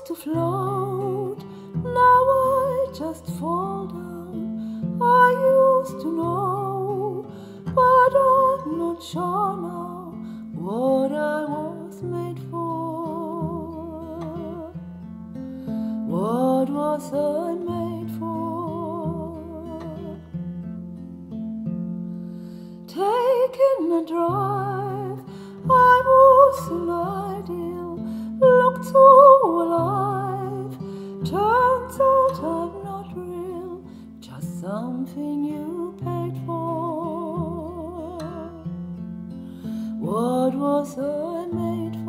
to float, now I just fall down. I used to know, but I'm not sure now what I was made for. What was I made for? Taking a drive, I'm not real, just something you paid for. What was I made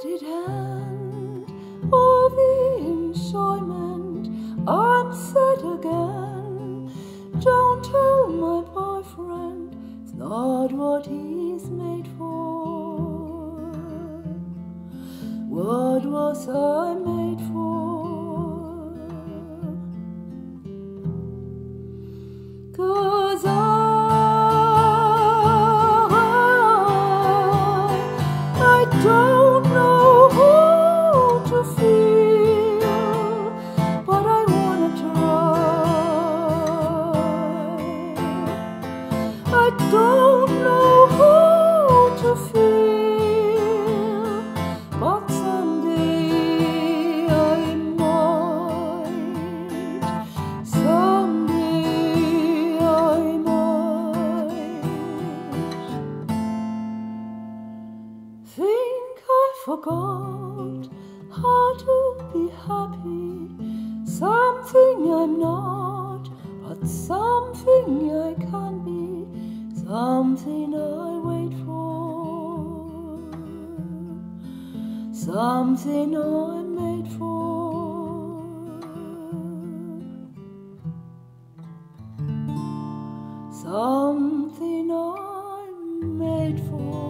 Did end? All the enjoyment. Sad again. Don't tell my boyfriend it's not what he's made for. What was I don't know how to feel, but someday I might. Someday I might. Think I forgot how to be happy. Something I'm not, but something I can. Something I wait for. Something I'm made for. Something I'm made for.